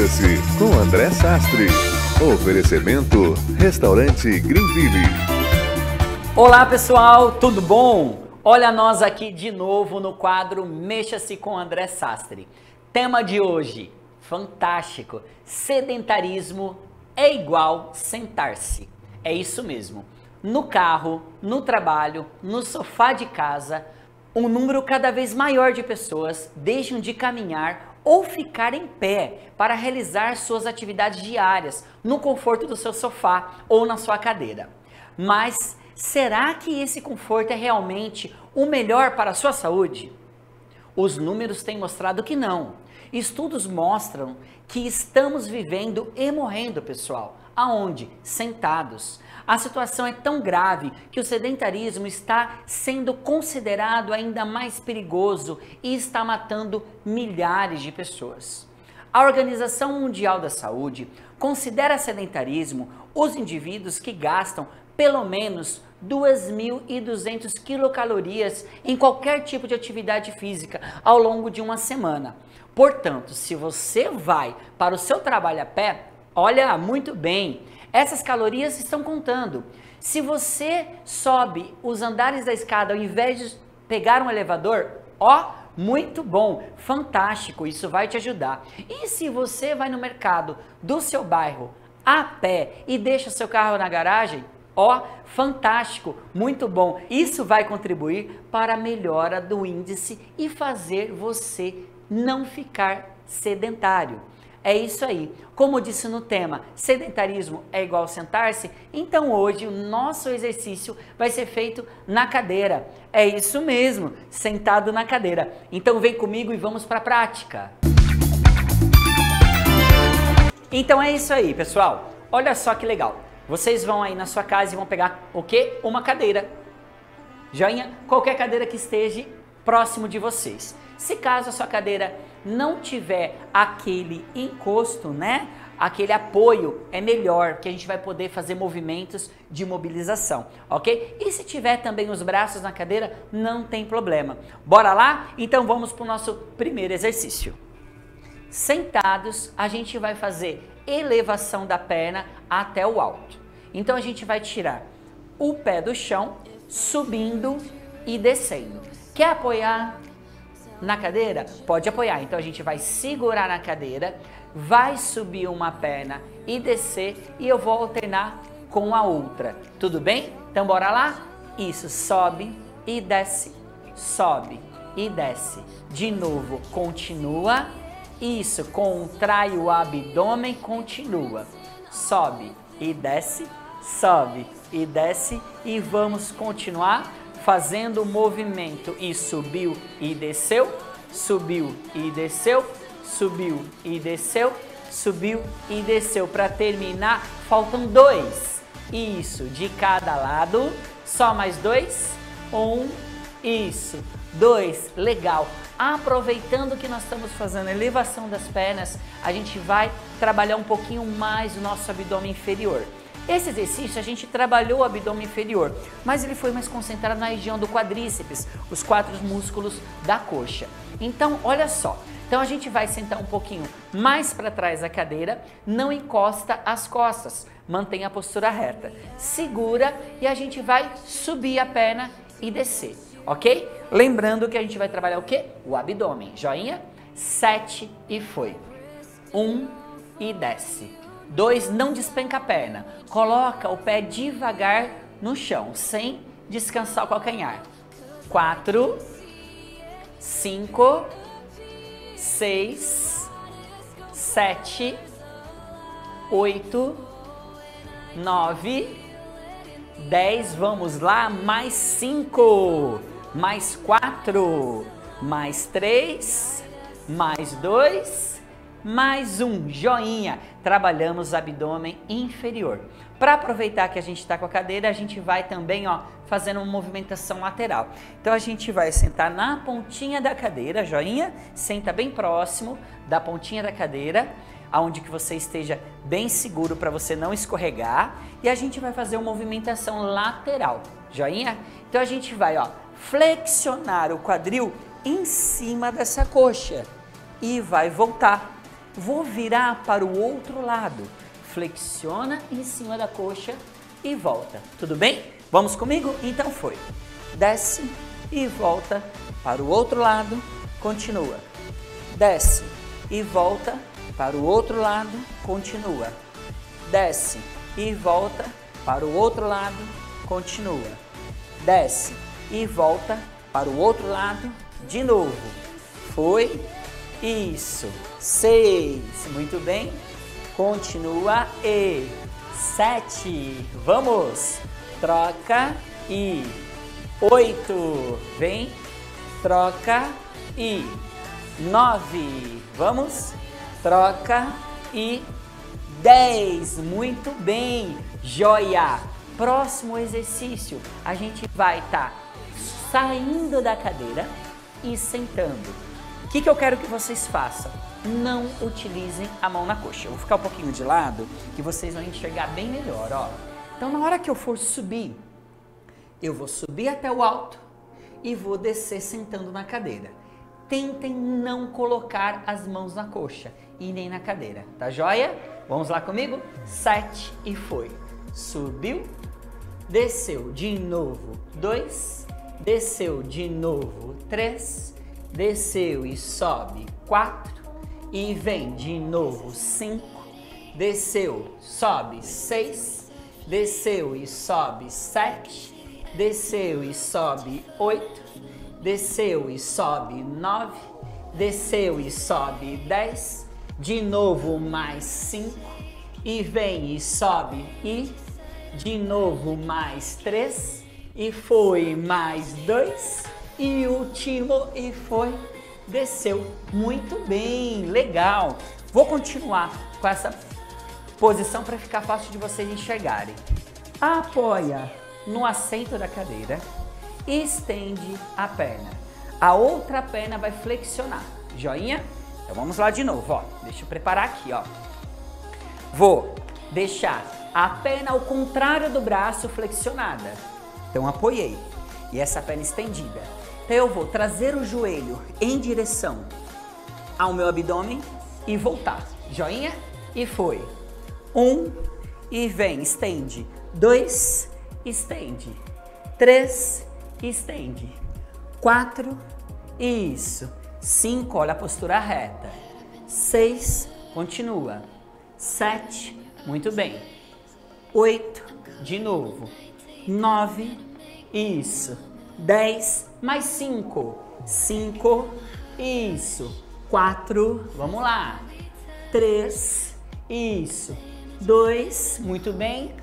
Mexa-se com André Sastre. Oferecimento Restaurante Greenville. Olá pessoal, tudo bom? Olha nós aqui de novo no quadro Mexa-se com André Sastre. Tema de hoje, fantástico. Sedentarismo é igual sentar-se. É isso mesmo. No carro, no trabalho, no sofá de casa, um número cada vez maior de pessoas deixam de caminhar ou ficar em pé para realizar suas atividades diárias no conforto do seu sofá ou na sua cadeira. Mas será que esse conforto é realmente o melhor para a sua saúde? Os números têm mostrado que não. Estudos mostram que estamos vivendo e morrendo, pessoal. Aonde? Sentados. A situação é tão grave que o sedentarismo está sendo considerado ainda mais perigoso e está matando milhares de pessoas. A Organização Mundial da Saúde considera sedentarismo os indivíduos que gastam pelo menos 2.200 quilocalorias em qualquer tipo de atividade física ao longo de uma semana. Portanto, se você vai para o seu trabalho a pé, olha muito bem, essas calorias estão contando. Se você sobe os andares da escada ao invés de pegar um elevador, ó, muito bom, fantástico, isso vai te ajudar. E se você vai no mercado do seu bairro a pé e deixa seu carro na garagem, ó, fantástico, muito bom. Isso vai contribuir para a melhora do índice e fazer você não ficar sedentário. É isso aí. Como disse no tema, sedentarismo é igual sentar-se, então hoje o nosso exercício vai ser feito na cadeira. É isso mesmo, sentado na cadeira. Então vem comigo e vamos para a prática. Então é isso aí, pessoal. Olha só que legal. Vocês vão aí na sua casa e vão pegar o quê? Uma cadeira. Joinha? Qualquer cadeira que esteja próximo de vocês. Se caso a sua cadeira não tiver aquele encosto, né? Aquele apoio é melhor, que a gente vai poder fazer movimentos de mobilização, ok? E se tiver também os braços na cadeira, não tem problema. Bora lá? Então vamos para o nosso primeiro exercício. Sentados, a gente vai fazer elevação da perna até o alto. Então a gente vai tirar o pé do chão, subindo e descendo. Quer apoiar? Na cadeira? Pode apoiar. Então a gente vai segurar na cadeira, vai subir uma perna e descer e eu vou alternar com a outra. Tudo bem? Então bora lá? Isso, sobe e desce, sobe e desce. De novo, continua. Isso, contrai o abdômen, continua. Sobe e desce, sobe e desce e vamos continuar fazendo o movimento e subiu e desceu, subiu e desceu, subiu e desceu, subiu e desceu. Para terminar, faltam dois. Isso, de cada lado. Só mais dois. Um, isso, dois. Legal. Aproveitando que nós estamos fazendo elevação das pernas, a gente vai trabalhar um pouquinho mais o nosso abdômen inferior. Esse exercício a gente trabalhou o abdômen inferior, mas ele foi mais concentrado na região do quadríceps, os quatro músculos da coxa. Então, olha só. Então a gente vai sentar um pouquinho mais para trás da cadeira, não encosta as costas, mantenha a postura reta. Segura e a gente vai subir a perna e descer, ok? Lembrando que a gente vai trabalhar o quê? O abdômen. Joinha? Sete e foi. Um e desce. Dois, não despenca a perna. Coloca o pé devagar no chão, sem descansar o calcanhar. Quatro, cinco, seis, sete, oito, nove, dez. Vamos lá, mais cinco, mais quatro, mais três, mais dois mais um joinha. Trabalhamos abdômen inferior. Para aproveitar que a gente está com a cadeira, a gente vai também, ó, fazendo uma movimentação lateral. Então a gente vai sentar na pontinha da cadeira, joinha, senta bem próximo da pontinha da cadeira, aonde que você esteja bem seguro para você não escorregar, e a gente vai fazer uma movimentação lateral. Joinha? Então a gente vai, ó, flexionar o quadril em cima dessa coxa e vai voltar vou virar para o outro lado. Flexiona em cima da coxa e volta. Tudo bem? Vamos comigo? Então foi. Desce e volta para o outro lado. Continua. Desce e volta para o outro lado. Continua. Desce e volta para o outro lado. Continua. Desce e volta para o outro lado. De novo. Foi. Isso. Seis. Muito bem. Continua. E. Sete. Vamos. Troca. E. Oito. Vem. Troca. E. Nove. Vamos. Troca. E. Dez. Muito bem. Joia. Próximo exercício. A gente vai estar tá saindo da cadeira e sentando. Que, que eu quero que vocês façam? Não utilizem a mão na coxa. Eu vou ficar um pouquinho de lado que vocês vão enxergar bem melhor, ó. Então, na hora que eu for subir, eu vou subir até o alto e vou descer sentando na cadeira. Tentem não colocar as mãos na coxa e nem na cadeira, tá joia? Vamos lá comigo? Sete e foi. Subiu, desceu de novo, dois, desceu de novo, três, desceu e sobe, quatro, e vem de novo, cinco, desceu, sobe, seis, desceu e sobe, sete, desceu e sobe, oito, desceu e sobe, nove, desceu e sobe, dez, de novo mais cinco, e vem e sobe, e de novo mais três, e foi mais dois e último e foi desceu. Muito bem legal. Vou continuar com essa posição para ficar fácil de vocês enxergarem. Apoia no assento da cadeira estende a perna. A outra perna vai flexionar. Joinha? Então vamos lá de novo ó. Deixa eu preparar aqui ó. Vou deixar a perna ao contrário do braço flexionada. Então apoiei. E essa perna estendida. Eu vou trazer o joelho em direção ao meu abdômen e voltar. Joinha e foi. Um e vem, estende. Dois, estende. Três, estende. Quatro, isso. Cinco, olha a postura reta. Seis, continua. Sete, muito bem. Oito, de novo nove, isso, dez, mais cinco, cinco, isso, quatro, vamos lá, três, isso, dois, muito bem,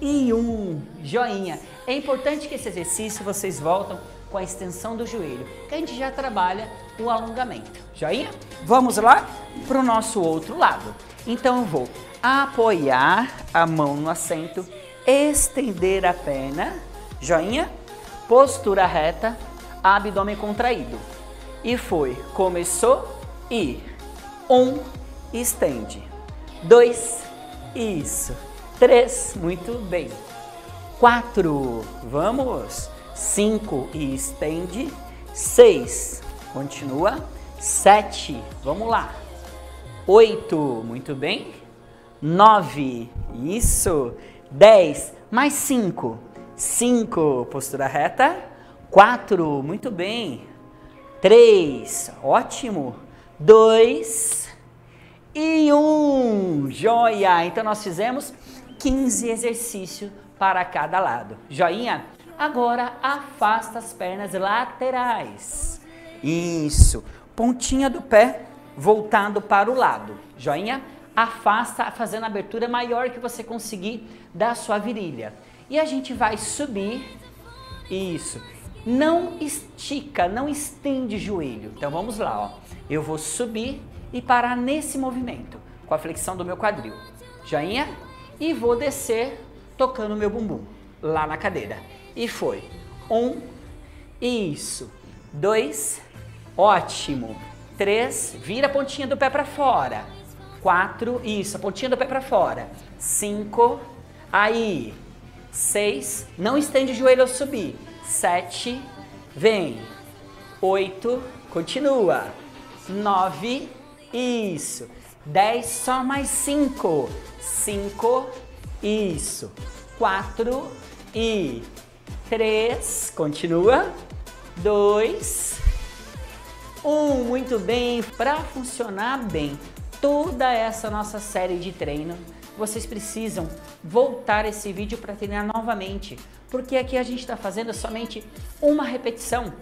e um, joinha. É importante que esse exercício vocês voltam com a extensão do joelho, que a gente já trabalha o alongamento. Joinha? Vamos lá para o nosso outro lado. Então eu vou apoiar a mão no assento estender a perna, joinha, postura reta, abdômen contraído. E foi, começou e um, estende. Dois, isso. Três, muito bem. Quatro, vamos. Cinco e estende. Seis, continua. Sete, vamos lá. Oito, muito bem. Nove, isso. 10 mais 5. 5, postura reta. 4, muito bem. 3, ótimo. 2 e 1, joia. Então nós fizemos 15 exercícios para cada lado. Joinha? Agora afasta as pernas laterais. Isso. Pontinha do pé voltando para o lado. Joinha? afasta, fazendo a abertura maior que você conseguir da sua virilha. E a gente vai subir, isso. Não estica, não estende joelho. Então vamos lá, ó. Eu vou subir e parar nesse movimento, com a flexão do meu quadril. Joinha? E vou descer tocando meu bumbum lá na cadeira. E foi. Um, isso. Dois, ótimo. Três, vira a pontinha do pé para fora quatro, isso, a pontinha do pé para fora. Cinco, aí. Seis, não estende o joelho ao subir. Sete, vem. Oito, continua. Nove, isso. 10, só mais 5. 5, isso. 4 e 3, continua. 2, 1, muito bem. Para funcionar bem toda essa nossa série de treino, vocês precisam voltar esse vídeo para treinar novamente, porque aqui a gente está fazendo somente uma repetição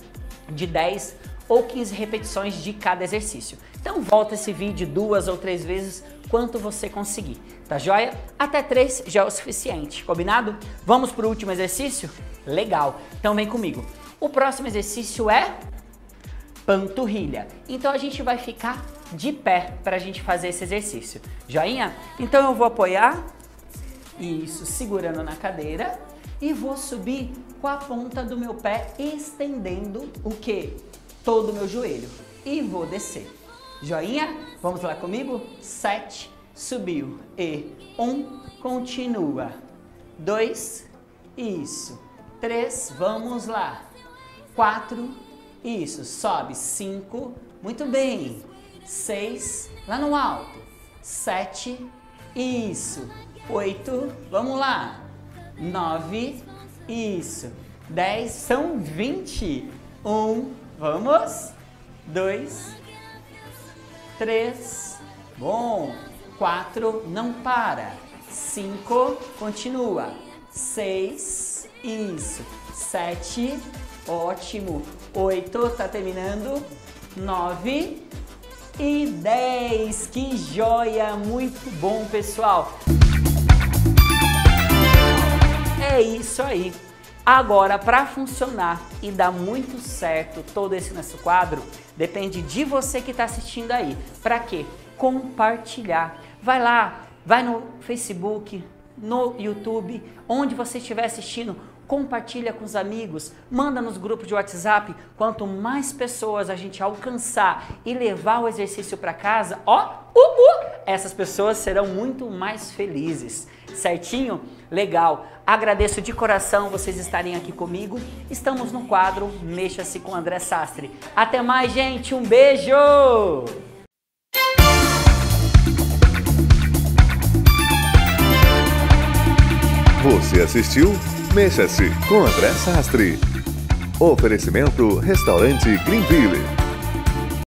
de 10 ou 15 repetições de cada exercício. Então volta esse vídeo duas ou três vezes, quanto você conseguir, tá joia? Até três já é o suficiente, combinado? Vamos para o último exercício? Legal, então vem comigo. O próximo exercício é panturrilha. Então a gente vai ficar de pé para a gente fazer esse exercício. Joinha? Então eu vou apoiar, isso, segurando na cadeira e vou subir com a ponta do meu pé estendendo o que? Todo o meu joelho. E vou descer. Joinha? Vamos lá comigo? Sete, subiu. E um, continua. Dois, isso. Três, vamos lá. Quatro, isso. Sobe. Cinco, muito bem. Seis, lá no alto. Sete, isso. Oito, vamos lá. Nove, isso. Dez, são vinte. Um, vamos. Dois, três, bom, quatro, não para, cinco, continua, seis, isso, sete, ótimo, oito, tá terminando, nove e dez, que joia, muito bom pessoal. É isso aí. Agora, para funcionar e dar muito certo todo esse nosso quadro, depende de você que está assistindo aí. Para quê? Compartilhar. Vai lá, vai no Facebook, no YouTube, onde você estiver assistindo, compartilha com os amigos, manda nos grupos de WhatsApp. Quanto mais pessoas a gente alcançar e levar o exercício para casa, ó, uh, uh, essas pessoas serão muito mais felizes. Certinho? Legal. Agradeço de coração vocês estarem aqui comigo. Estamos no quadro Mexa-se com André Sastre. Até mais, gente. Um beijo! Você assistiu Mexa-se com André Sastre. Oferecimento Restaurante Greenville.